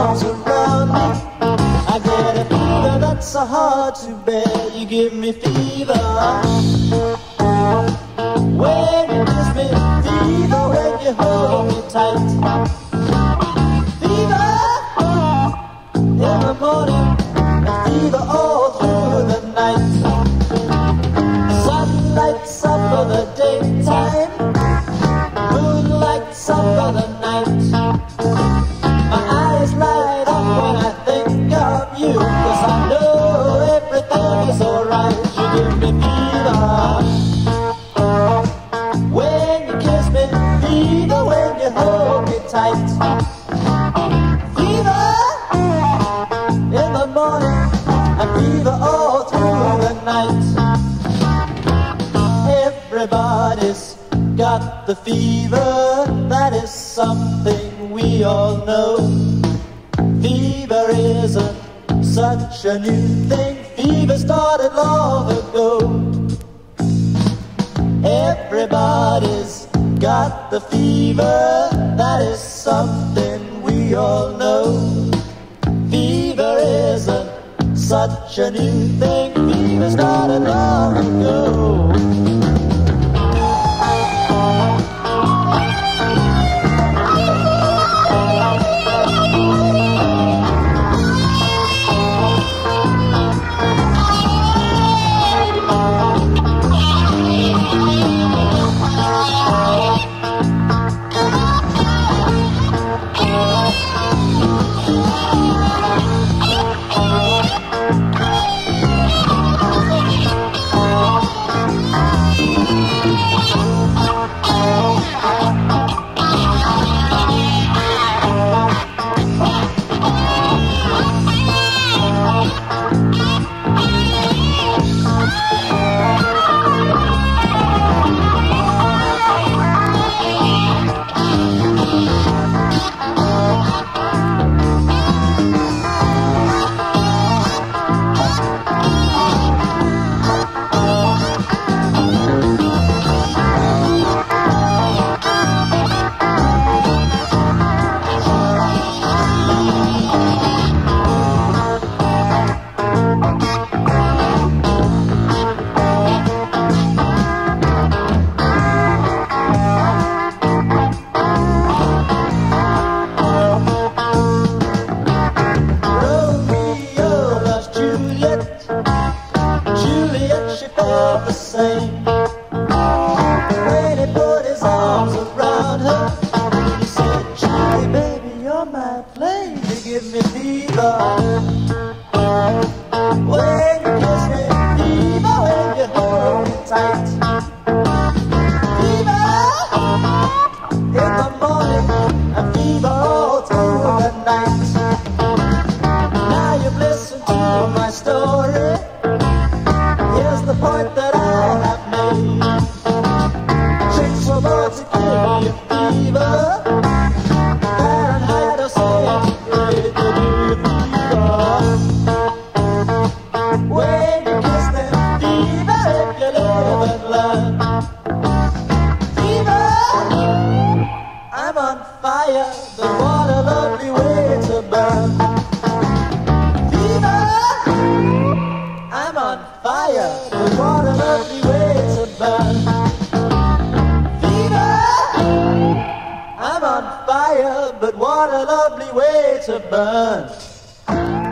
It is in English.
arms around me I get a fever that's so hard to bear. You give me fever. Where fever when you hold me tight. Fever in the morning, and fever all through the night. Everybody's got the fever, that is something we all know. Fever isn't such a new thing, fever started long ago. Everybody's got the fever, that is something we all know. Fever isn't such a new thing. the same. When he put his arms around her, he said, baby, you're my give me fever. that I have made. Tricks were born to give me a fever. Fahrenheit or centigrade, the new fever. Wait to catch that fever if you live and learn. Fever, I'm on fire, the water lovely way to burn. fun.